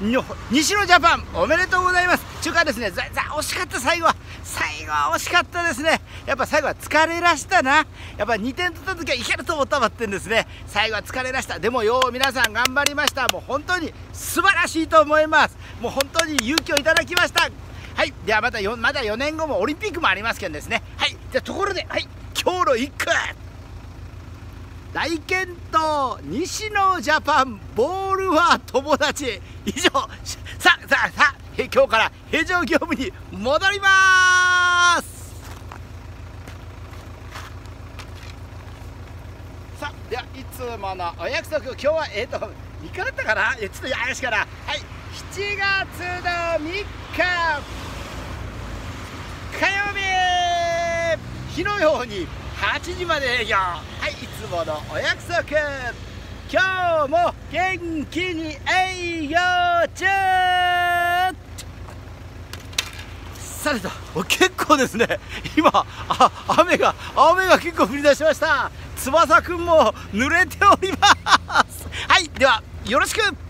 西野ジャパンおめでとうございます。中華ですねざざ惜しかった最後は。最後は惜しかったですね。やっぱ最後は疲れらしたな。やっぱ2点取った時はいけると思ったばってんですね。最後は疲れらした。でもよう皆さん頑張りました。もう本当に素晴らしいと思います。もう本当に勇気をいただきました。はい。ではまたまだ4年後もオリンピックもありますけどですね。はい。じゃあところではい。今日の1句。大健闘西野ジャパンボールは友達。以上さあさあさあ今日から平常業務に戻ります。さあではいつものお約束。今日はえっ、ー、と3日だったかな？ちょっと怪しいからはい7月の3日。火曜日。日のように8時まで営業。はいつものお約束。今日も元気に営業中。されたお結構ですね。今あ雨が雨が結構降り出しました。翼くんも濡れております。はいではよろしく。